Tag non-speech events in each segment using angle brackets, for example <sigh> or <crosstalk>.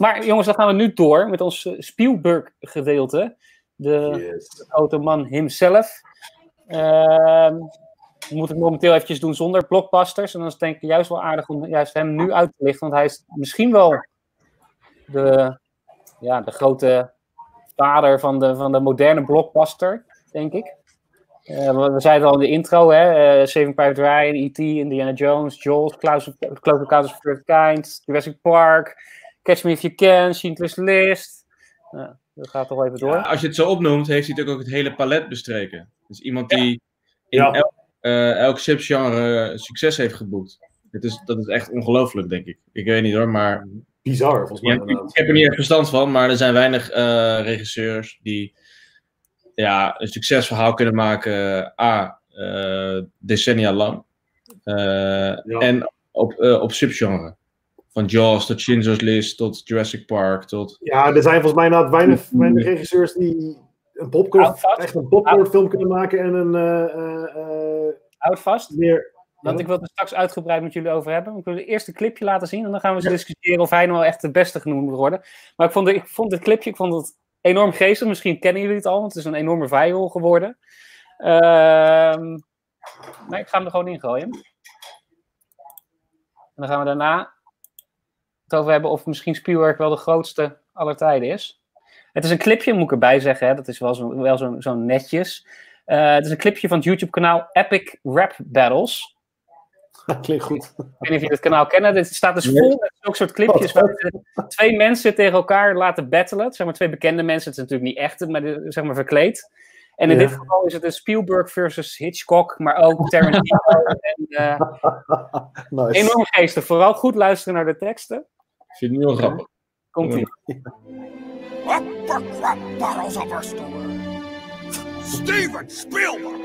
Maar jongens, dan gaan we nu door met ons eh, Spielberg-gedeelte. De Yes. grote man himself. We moeten het momenteel eventjes doen zonder blockbusters. En dan is het denk ik juist wel aardig om juist hem nu uit te lichten. Want hij is misschien wel de, ja, de grote vader van de, van de moderne blockbuster, denk ik. Eh, we, zeiden al in de intro, hè, eh, Saving Private Ryan, E.T., Indiana Jones, Jaws, Encounters of the Third Kind, Jurassic Park, Catch Me If You Can, Schindler's List. Nou, dat gaat toch wel even door. Ja, als je het zo opnoemt, heeft hij natuurlijk ook het hele palet bestreken. Dus iemand die in Ja. elk, eh, elk subgenre succes heeft geboekt. Het is, dat is echt ongelooflijk, denk ik. Ik weet niet hoor, maar Bizar, volgens mij. Ja, ik, heb er niet echt verstand van, maar er zijn weinig eh, regisseurs die ja, een succesverhaal kunnen maken, A, eh, decennia lang. Eh, En op, eh, op subgenre. Van Jaws tot Schindler's List tot Jurassic Park tot... Ja, er zijn volgens mij inderdaad weinig, weinig regisseurs die een popcorn, echt een popcornfilm kunnen maken en een eh, eh, eh, Houd vast, meer... want ik wil het er straks uitgebreid met jullie over hebben. Ik wil het eerste clipje laten zien en dan gaan we eens discussiëren of hij nou echt de beste genoemd moet worden. Maar ik vond, ik vond het clipje ik vond het enorm geestig. Misschien kennen jullie het al, want het is een enorme viral geworden. Ehm maar ik ga hem er gewoon in gooien. En dan gaan we daarna het over hebben of misschien Spielberg wel de grootste aller tijden is. Het is een clipje, moet ik erbij zeggen. Hè? Dat is wel zo, wel zo, zo netjes. Eh, het is een clipje van het YouTube-kanaal Epic Rap Battles. Klinkt goed. Ik weet niet of jullie het kanaal kennen. Dit staat dus vol met zulke soort clipjes waar twee mensen tegen elkaar laten battelen. Zeg maar twee bekende mensen. Het is natuurlijk niet echt, maar zeg maar verkleed. En in Ja. dit geval is het dus Spielberg versus Hitchcock, maar ook Tarantino. <laughs> en, eh, Nice. enorm geestig. Vooral goed luisteren naar de teksten. Ik vind het nu wel grappig. Komt ie. bottles of our store. Steven Spielberg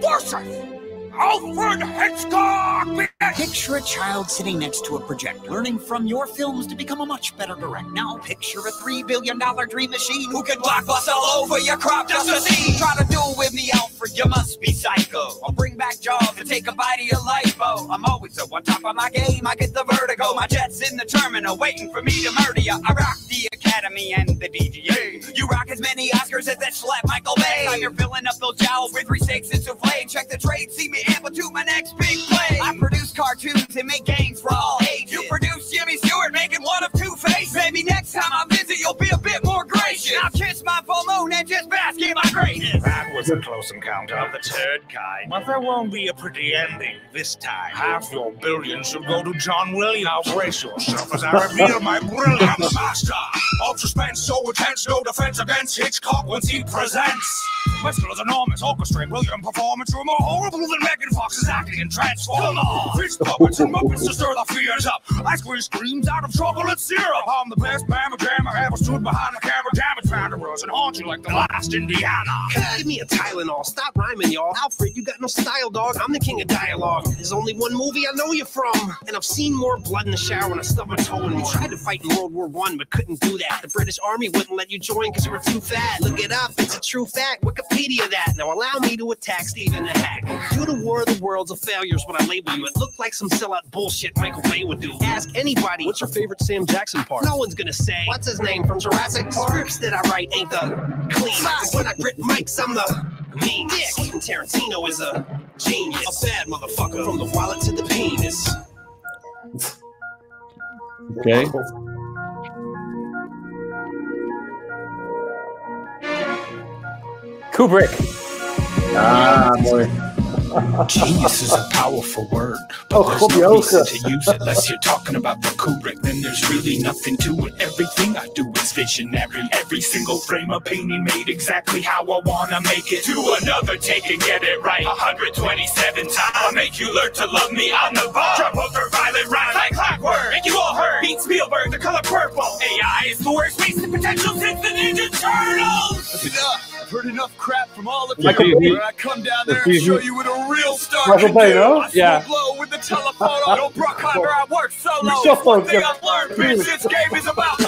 versus Alfred Hitchcock. Picture a child sitting next to a projector, learning from your films to become a much better director. Now picture a $3 billion dream machine Who can blockbust all over your crop just to see? Try to do with me, Alfred, you must be psycho. I'll bring back Jaws and take a bite of your lipo. I'm always so on top of my game, I get the vertigo. My jet's in the terminal, waiting for me to murder ya. I rock the Academy and the DGA. You rock as many Oscars as that slap Michael Bay. Time you're filling up those jowls with three steaks and souffle. Check the trade, see me to make That was a close encounter of the third kind. But there won't be a pretty ending this time. Half your billions should go to John Williams. Now brace yourself as I reveal my the master of suspense so intense, no defense against Hitchcock once he presents. Is enormous, orchestrate William performance. You're more horrible than Megan Fox's acting in Transformers. Fist puppets and muppets to stir the fears up. I squeeze screams out of chocolate syrup. I'm the best bama jammer ever stood behind the camera. Damage founderers and haunt you like the last Indiana. Give me a Tylenol. Stop rhyming, y'all. Alfred, you got no style, dog. I'm the king of dialogue. There's only one movie I know you from. And I've seen more blood in the shower when I stubbed my toe in. You tried to fight in World War One, but couldn't do that. The British Army wouldn't let you join because you were too fat. Look it up. It's a true fact. Wikipedia that. Now allow me to attack Stephen the Hack. Due to War of the Worlds of failures what I label you. It looked like some sellout bullshit Michael Bay would do. Ask anybody. What's your favorite Sam Jackson part? No one's gonna say, what's his name from Jurassic Park? Scripts that I write ain't the clean. When I grip mics, I'm the mean. Dick. And Tarantino is a genius. A bad motherfucker. From the wallet to the penis. Okay. Kubrick. Ah, mooi. Genius is a powerful word. Oh, There's no reason to use it unless you're talking about the Kubrick. Then there's really nothing to it. Everything I do is visionary. Every single frame of painting made exactly how I wanna make it. To another take and get it right. 127 times. I'll make you learn to love me on the bar. Drop over violent rhymes like clockwork. Make you all hurt. Beat Spielberg, the color purple. AI is the worst wasted potential since the Ninja Turtles. I've heard enough crap from all of you. When I come down there and show you what a real star can do. no? I Yeah. blow with the telephone on. No Bruckheimer, I work solo. <laughs> One thing. I've learned, bitch, this <laughs> game is about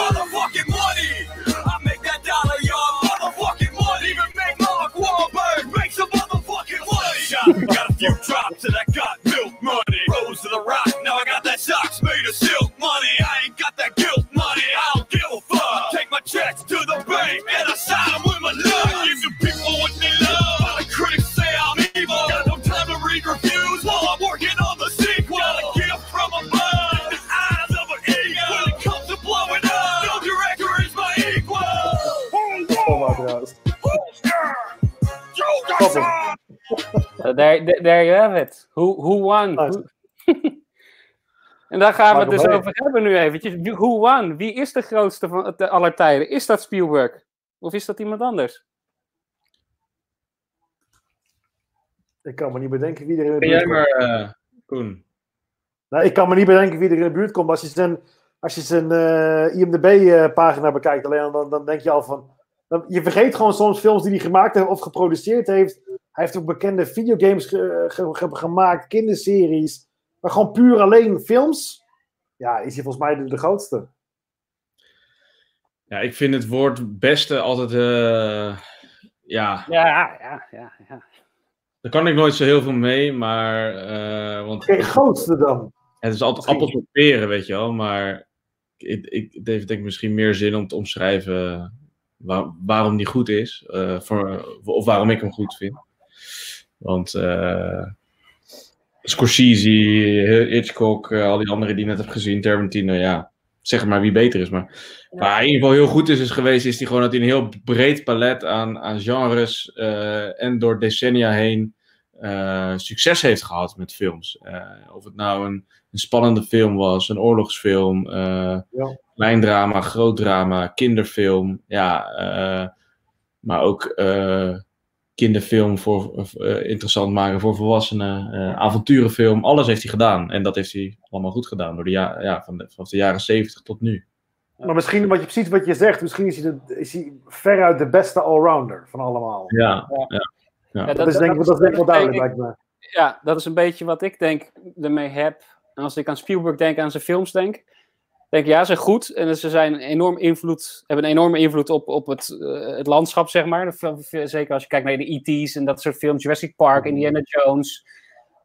there, there, you have it. Who, who won? Who- <laughs> en daar gaan we het dus over hebben nu eventjes. Wie- Who won? Wie is de grootste van het- aller tijden? Is dat Spielberg? Of is dat iemand anders? Ik kan me niet bedenken wie er in de Ben buurt jij komt. maar, eh, Koen. Nou, ik kan me niet bedenken wie er in de buurt komt. Als je zijn, als je zijn eh, IMDb-pagina bekijkt, alleen dan, dan denk je al van... dan- je vergeet gewoon soms films die hij gemaakt heeft of geproduceerd heeft. Hij heeft ook bekende videogames ge- ge- ge- gemaakt, kinderseries. Maar gewoon puur alleen films. Ja, is hij volgens mij de, de grootste. Ja, ik vind het woord beste altijd. eh, ja, Ja, ja, ja. ja. daar kan ik nooit zo heel veel mee, maar. eh, want Oké, grootste dan. het is altijd appels met peren, weet je wel. Maar ik, ik, het heeft denk ik misschien meer zin om te omschrijven waar- waarom die goed is. eh, voor, of waarom ik hem goed vind. Want eh Scorsese, Hitchcock, eh, al die anderen die je net hebt gezien, Tarantino, ja. Zeg maar wie beter is. Maar waar hij in ieder geval heel goed is, is geweest, is hij gewoon dat hij een heel breed palet aan, aan genres eh, en door decennia heen eh, succes heeft gehad met films. Eh, of het nou een, een spannende film was, een oorlogsfilm, eh, Ja. klein drama, groot drama, kinderfilm. Ja, eh, maar ook eh, kinderfilm voor eh, interessant maken voor volwassenen, eh, avonturenfilm. Alles heeft hij gedaan. En dat heeft hij allemaal goed gedaan door de, ja, ja, van de, vanaf de jaren 70 tot nu. Maar misschien, wat je, precies wat je zegt, misschien is hij, de, is hij veruit de beste allrounder van allemaal. Ja, Ja, Dat, is denk, ik- dat is denk ik wel duidelijk, ik- lijkt me. Ja, dat is een beetje wat ik denk ermee heb. En als ik aan Spielberg denk, aan zijn films denk, denk ja, ze zijn goed. En ze zijn enorm invloed, hebben een enorme invloed op, op het, eh, het landschap, zeg maar. Zeker als je kijkt naar de E.T.'s en dat soort films, Jurassic Park, Indiana Jones.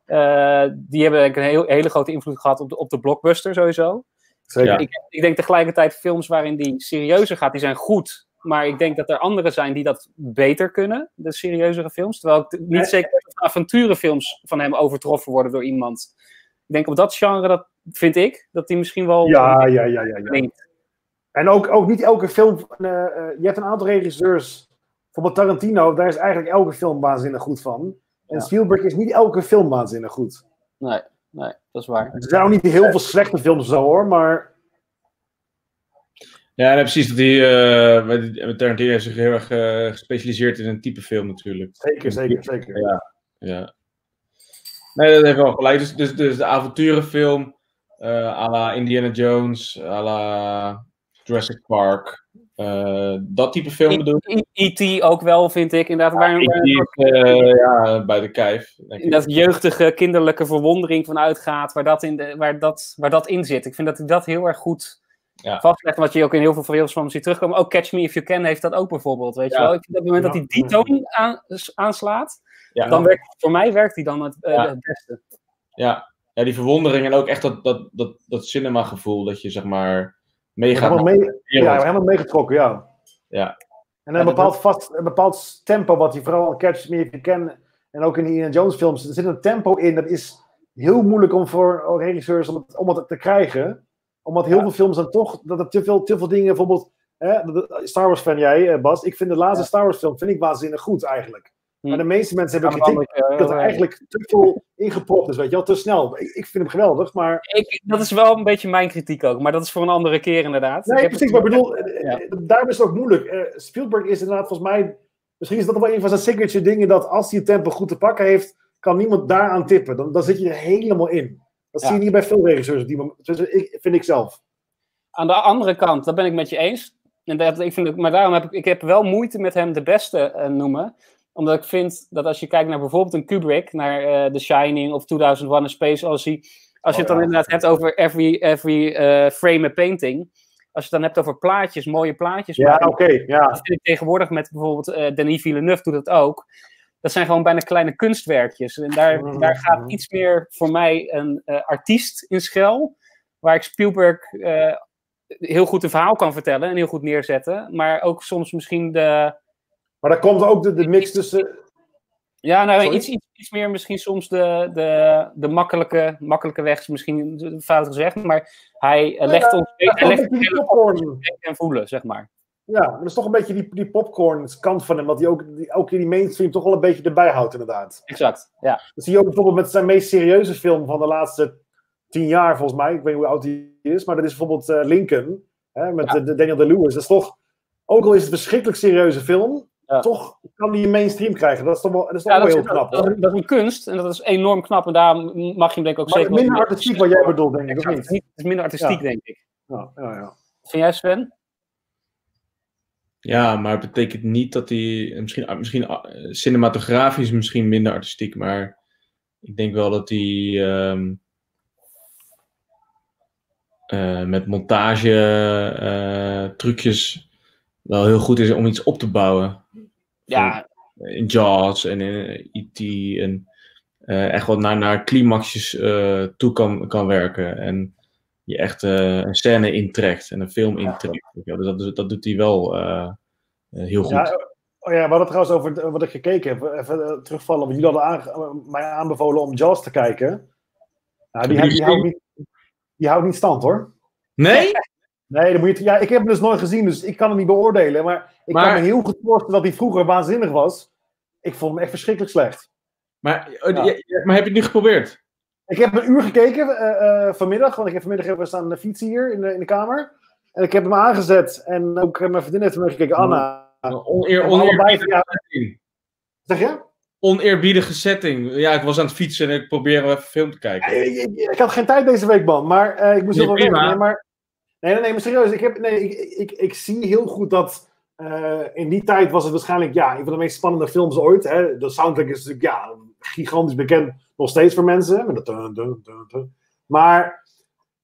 Eh, die hebben denk ik een heel, hele grote invloed gehad op de, op de blockbuster sowieso. Zeker. Ja. Ik, ik denk tegelijkertijd films waarin die serieuzer gaat, die zijn goed. Maar ik denk dat er andere zijn die dat beter kunnen, de serieuzere films. Terwijl ik niet zeker of avonturenfilms van hem overtroffen worden door iemand. Ik denk op dat genre, dat vind ik, dat die misschien wel Ja, ja, ja, ja. ja. klinkt. En ook, ook niet elke film. eh, eh, je hebt een aantal regisseurs. Bijvoorbeeld Tarantino, daar is eigenlijk elke film waanzinnig goed van. En Ja. Spielberg is niet elke film waanzinnig goed. Nee, nee, dat is waar. Er zijn ook niet heel veel slechte films zo hoor, maar Ja, nee, precies. Dat eh, met- met Tarantino heeft zich heel erg eh, gespecialiseerd in een type film natuurlijk. zeker, zeker, zeker. Ja. Ja. Nee, dat heeft wel gelijk. Dus, dus, dus de avonturenfilm, à la Indiana Jones, à la Jurassic Park. eh, dat type film bedoel ik. E.T. ook wel, vind ik. Inderdaad, waar, waar- is, eh, ja, bij de kijf. Dat jeugdige, kinderlijke verwondering van uitgaat, waar dat in, de, waar dat, waar dat in zit. Ik vind dat hij dat heel erg goed Ja. vastlegt, wat je ook in heel veel films van hem ziet terugkomen. Ook Catch Me If You Can heeft dat ook bijvoorbeeld, weet je Ja. wel. Ik vind op het moment Ja. dat hij die toon aan, aanslaat, Ja. dan werkt, voor mij werkt hij dan het, eh, Ja. het beste. Ja. Ja, die verwondering en ook echt dat, dat, dat, dat cinema gevoel dat je zeg maar meegaat. Helemaal, mee, ja, helemaal meegetrokken, ja. Ja. En een dat- bepaald, vast, een bepaald tempo, wat hij vooral in Catch Me If You Can en ook in de Indiana Jones films, er zit een tempo in, dat is heel moeilijk om voor regisseurs om het, om het te krijgen. Omdat heel veel films dan toch, dat er te veel, te veel dingen, bijvoorbeeld, hè, Star Wars fan jij, eh, Bas, ik vind de laatste Star Wars film, vind ik waanzinnig goed eigenlijk. Maar de meeste mensen hebben Ja, kritiek eh, dat er eigenlijk te veel ingepropt is, weet je wel, te snel. Ik, ik vind hem geweldig, maar... Ik, dat is wel een beetje mijn kritiek ook, maar dat is voor een andere keer inderdaad. Nee, precies, maar ik bedoel, eh, Ja. eh, daarom is het ook moeilijk. Eh, Spielberg is inderdaad volgens mij, misschien is dat wel een van zijn signature dingen, dat als hij het tempo goed te pakken heeft, kan niemand daaraan tippen. Dan, dan zit je er helemaal in. Dat Ja. zie je niet bij veel regisseurs. op Die, moment. Dus ik, vind ik zelf. Aan de andere kant, dat ben ik met je eens. En dat, ik vind, maar daarom heb ik, ik heb wel moeite met hem de beste eh, noemen. Omdat ik vind dat als je kijkt naar bijvoorbeeld een Kubrick, naar eh, The Shining of 2001 A Space Odyssey. Als je het dan ja. inderdaad hebt over every, every eh, frame a painting. Als je het dan hebt over plaatjes, mooie plaatjes. Ja, oké. ja. Dat vind ik tegenwoordig met bijvoorbeeld eh Denis Villeneuve doet dat ook. Dat zijn gewoon bijna kleine kunstwerkjes. En daar, Mhm, daar gaat iets meer voor mij een artiest in schuil. Waar ik Spielberg heel goed een verhaal kan vertellen en heel goed neerzetten. Maar ook soms misschien de. Maar daar komt ook de, de mix tussen... Ja, nou, Sorry? iets, iets, iets meer misschien soms de, de, de makkelijke, makkelijke weg, is misschien fout gezegd. Maar hij eh, legt ons hij legt die popcorn. en voelen, zeg maar. Ja, maar dat is toch een beetje die, die popcorn kant van hem, wat hij ook, die, ook in die mainstream toch wel een beetje erbij houdt, inderdaad. Exact, ja. Dat zie je ook bijvoorbeeld met zijn meest serieuze film van de laatste tien jaar, volgens mij. Ik weet niet hoe oud hij is, maar dat is bijvoorbeeld eh, Lincoln, hè, met Ja. de, de Daniel Day-Lewis. Dat is toch, ook al is het een verschrikkelijk serieuze film, Ja. toch kan die een mainstream krijgen. Dat is toch wel, dat is toch Ja, wel dat, heel is, knap. dat, dat is een kunst en dat is enorm knap. En daar mag je hem denk ik ook Maar zeker... minder artistiek wat jij bedoelt, denk ik, Exact, niet? niet- het is minder artistiek, Ja. denk ik. Ja, ja, ja. Vind jij, Sven? Ja, maar het betekent niet dat hij. Misschien, misschien eh, cinematografisch misschien minder artistiek, maar ik denk wel dat hij. ehm, eh, met montage eh, trucjes wel heel goed is om iets op te bouwen. Ja, In Jaws en in E.T. en eh, echt wat naar, naar climaxjes eh, toe kan, kan werken. En je echt eh, een scène intrekt en een film intrekt. Ja, dus dat, dat doet hij wel eh, eh, heel goed. Ja, oh ja, we hadden trouwens over eh, wat ik gekeken heb. Even eh, terugvallen, want jullie hadden eh, mij aanbevolen om Jaws te kijken. Nou, die houdt niet, die houdt niet stand hoor. Nee? <laughs> Nee, dan moet je, ja, ik heb hem dus nooit gezien, dus ik kan hem niet beoordelen. Maar ik Maar- kan me heel goed voorstellen dat hij vroeger waanzinnig was. Ik vond hem echt verschrikkelijk slecht. Maar, eh, Ja. maar heb je het nu geprobeerd? Ik heb een uur gekeken eh, eh, vanmiddag, want ik heb vanmiddag even staan de fiets hier in de, in de kamer. En ik heb hem aangezet en ook mijn vriendin heeft hem gekeken, Anna. Oneer, allebei, oneerbiedige ja, setting. zeg je? Oneerbiedige setting. Ja, ik was aan het fietsen en ik probeer wel even film te kijken. Ja, Ik, ik- ik had geen tijd deze week, man. Maar ik moest Nee, prima. Nee, maar, nee, nee, nee, maar serieus. Ik, heb, nee, ik, ik, ik zie heel goed dat eh, in die tijd was het waarschijnlijk ja, een van de meest spannende films ooit. Hè. De soundtrack is natuurlijk ja, gigantisch bekend. Nog steeds voor mensen. Met dat. Maar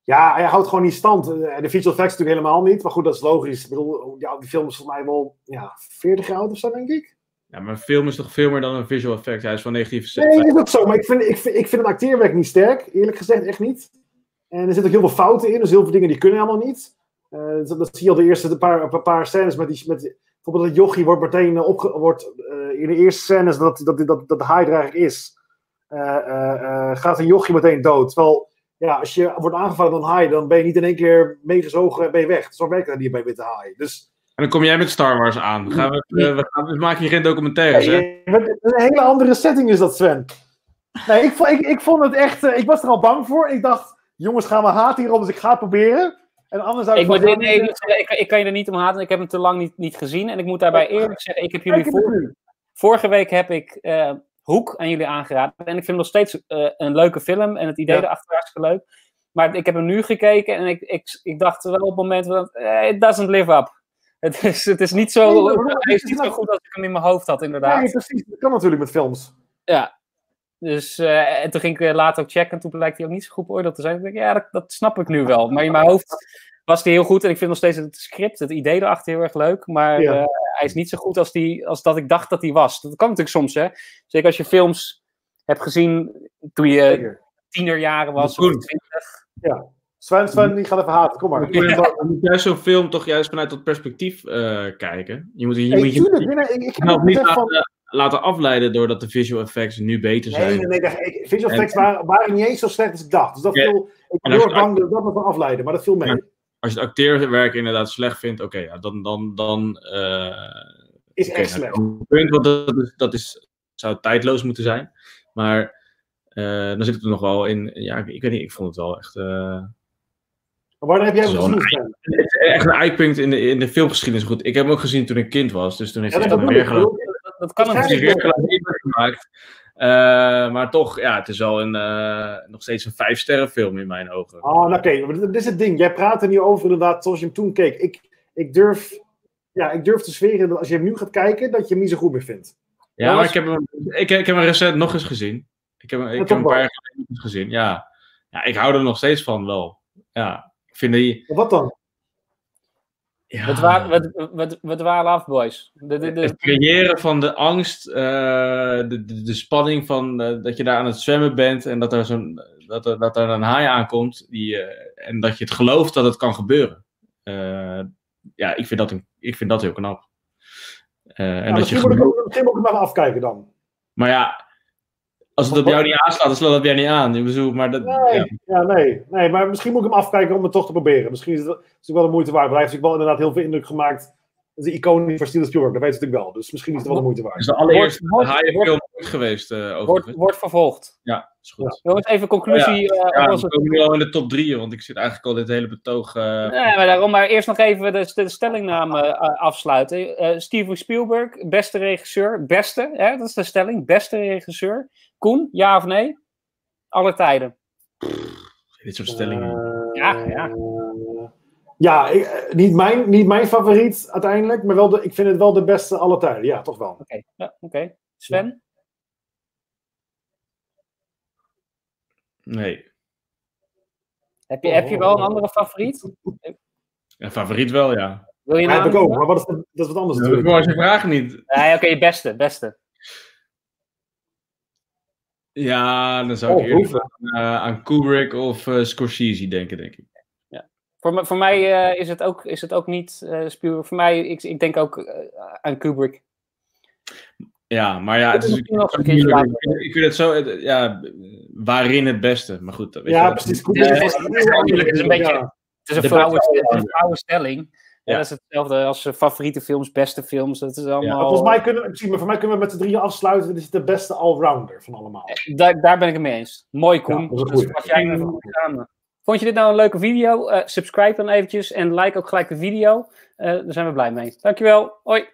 ja, hij houdt gewoon niet stand. Eh, De visual effects natuurlijk helemaal niet. Maar goed, dat is logisch. Ik bedoel, ja, die film is volgens mij wel ja, 40 jaar oud of zo, denk ik. Ja, maar een film is toch veel meer dan een visual effect. Hij is van Nee, 1970. is ook zo. Maar ik vind, ik, vind, ik vind het acteerwerk niet sterk. Eerlijk gezegd, echt niet. En er zitten ook heel veel fouten in. Dus heel veel dingen die kunnen helemaal niet. Eh, dat, dat zie je al de eerste een paar, een paar scènes met die... Met die- bijvoorbeeld dat jochie wordt meteen eh, opge, wordt, eh, in de eerste scènes dat, dat, dat, dat er eigenlijk is. gaat een jochie meteen dood. Terwijl, ja, als je wordt aangevallen door een haai, dan ben je niet in één keer meegezogen en ben je weg. Zo werkt dat niet bij witte haai. Dus En dan kom jij met Star Wars aan. Gaan we, we, gaan, we maken hier geen documentaires, hè? een hele andere setting is dat, Sven. Nee, ik, ik, ik vond het echt... ik was er al bang voor. Ik dacht, jongens gaan we haten hierop, dus ik ga het proberen. En anders zou ik... Ik, moet, nee, ik, ik, ik kan je er niet om haten. Ik heb hem te lang niet, niet gezien. En ik moet daarbij eerlijk zeggen, ik heb jullie het voor, vorige week heb ik eh, Hoek aan jullie aangeraden. En ik vind hem nog steeds eh, een leuke film. En het idee Ja. erachter hartstikke leuk. Maar ik heb hem nu gekeken en ik, ik, ik dacht wel op het moment dat eh, it doesn't live up. Het is, het is niet zo, Nee, hij is niet zo goed als ik hem in mijn hoofd had, inderdaad. Nee, precies. Dat kan natuurlijk met films. Ja. Dus, eh, en toen ging ik eh, later ook checken en toen blijkt hij ook niet zo goed beoordeeld te zijn. Ik denk, ja, dat, dat snap ik nu <laughs> wel. Maar in mijn hoofd was hij heel goed en ik vind nog steeds het script, het idee erachter heel erg leuk. Maar Ja. eh, hij is niet zo goed als, die, als dat ik dacht dat hij was. Dat kan natuurlijk soms, hè. Zeker als je films hebt gezien toen je tienerjaren was of twintig. Sven, Sven, die gaat even haten. Kom maar. Je moet, je moet juist zo'n film toch juist vanuit dat perspectief eh, kijken. Je moet je, je, Hey, moet je, tuurlijk, je nee, nee, ik, ik heb nou het niet van... laten afleiden doordat de visual effects nu beter zijn. Nee, nee, nee. Visual En- effects waren, waren niet eens zo slecht als ik dacht. Dus dat Ja. viel, ik ben heel bang dat dat me van afleiden. Maar dat viel mee. Als je het acteerwerk inderdaad slecht vindt, oké, ja, dan, dan, dan eh, Is Oké, echt slecht. punt, want dat, is, dat is, zou tijdloos moeten zijn. Maar eh, dan zit het er nog wel in. Ja, ik, ik weet niet, ik vond het wel echt. eh, Maar wanneer heb jij hem gezien, echt een eikpunt in de, in de filmgeschiedenis. Goed, ik heb hem ook gezien toen ik kind was, dus toen heeft Ja, hij dat weer Dat, kan Dat een gelijk impact gemaakt. Eh, maar toch, ja, het is wel een, eh, nog steeds een vijf sterren film in mijn ogen. Ah, nou, oké. maar dit is het ding. Jij praat er nu over inderdaad zoals je hem toen keek. Ik, ik, durf, ja, ik durf te zweren dat als je hem nu gaat kijken, dat je hem niet zo goed meer vindt. Ja, maar ik heb, hem, ik, ik heb hem recent nog eens gezien. Ik heb, hem- ik heb hem een paar jaar geleden gezien, ja. Ja, ik hou er nog steeds van wel. Ja, ik vind die... Wat dan? Ja, We dwalen, we, we, we dwalen af, boys. De, de, de, het creëren van de angst, eh, de, de, de spanning van eh, dat je daar aan het zwemmen bent en dat er, zo'n, dat er, dat er een haai aankomt die, eh, en dat je het gelooft dat het kan gebeuren. Eh, ja, ik vind dat, een, ik vind dat heel knap. Eh, en Nou, dat je misschien, moet ik, misschien moet ik hem even afkijken dan. maar ja, als het op jou niet aanslaat, dan slaat het op jou niet aan. Ik bedoel, maar dat, Nee, ja. ja, nee, nee, maar misschien moet ik hem afkijken om het toch te proberen. Misschien is het, is het wel de moeite waard. Maar hij heeft natuurlijk wel inderdaad heel veel indruk gemaakt. dat is iconisch voor Steven Spielberg, dat weet je natuurlijk wel. Dus misschien is het wel de moeite waard. is de allereerste haaienfilm ooit geweest, eh Wordt, vervolgd. Ja, is goed. Jongens, even conclusie. eh, Ja, we het- komen nu al in de top drie, want ik zit eigenlijk al dit hele betoog... eh, Nee, maar daarom maar eerst nog even de, de stellingname afsluiten. Eh, Steven Spielberg, beste regisseur. Beste, hè, dat is de stelling. Beste regisseur. Koen, ja of nee? Alle tijden. dit soort stellingen. Eh, Ja, ja. Ja, ik- eh, niet, mijn, niet mijn favoriet uiteindelijk, maar wel de, ik vind het wel de beste alle tijden. Ja, toch wel. Oké, ja, oké. Sven? Nee. Heb je, heb je wel een andere favoriet? Ja, favoriet wel, ja. Wil je Ja, heb nou? ik ook, maar wat is, dat is wat anders Ik natuurlijk. hoor zijn vraag niet. Nee, oké, je beste, beste. Ja, dan zou Oh, ik eerder hoeveel? aan, eh, aan Kubrick of eh, Scorsese denken, denk ik. Voor, me- voor mij eh, is, het ook, is het ook niet eh Spielberg. Voor mij, ik, ik denk ook aan Kubrick. Ja, maar ja, het is, Misschien nog een ik, vind- ik vind het zo, ja, waarin het beste. Maar goed, weet je Ja, precies. Ja, Kubrick het is- het is een beetje- Ja. Het is een flauwe stelling. Ja, Ja. dat is hetzelfde als eh, favoriete films, beste films. Dat is allemaal... Maar Volgens mij kunnen, precies, maar voor mij kunnen we met de drieën afsluiten. Dit is de beste allrounder van allemaal. Daar, daar ben ik het mee eens. Mooi, Koen. Ja, dat dus jij samen. Vond je dit nou een leuke video? Eh, subscribe dan eventjes en like ook gelijk de video. Eh, daar zijn we blij mee. Dankjewel. Hoi.